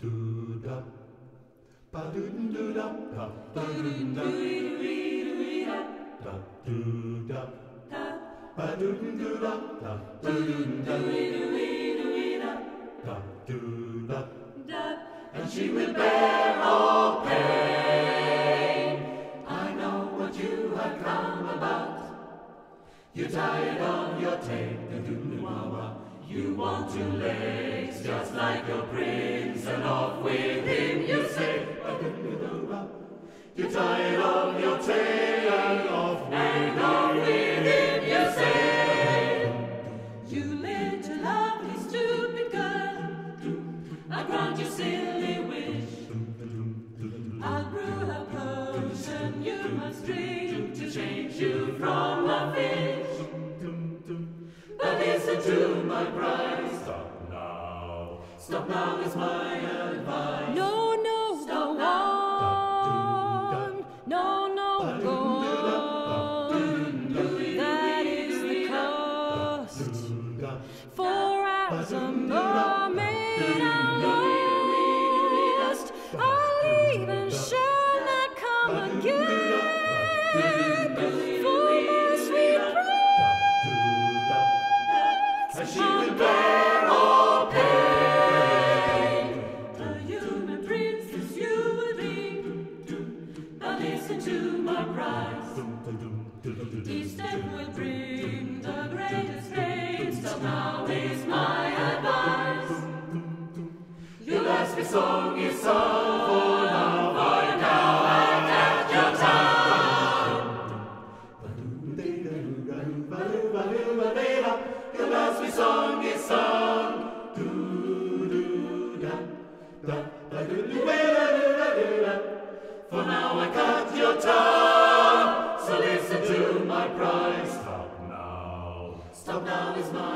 do da, ba da, da da. Do da, da da, ba da, da do da, da da, and she will bear all pain. I know what you have come about. You're tired of your tail, do do wah wah. You want two legs, just like your prince, and off with him you say. You're tired of your tail, and off and off with him you say. You little lovely stupid girl, I grant you silly wish. I'll brew a potion you must drink to change you from a fish. To my cry. Stop now. Stop now is my advice. No, no, Stop go now. on. No, no, go on. That is the cost. For as a mermaid I'm lost. I'll even rise. Each step will bring the greatest gains. So now is my advice. Your last song is sung for love. I now I have your time. Your last song is sung. For now. my. Stop now. Stop now is my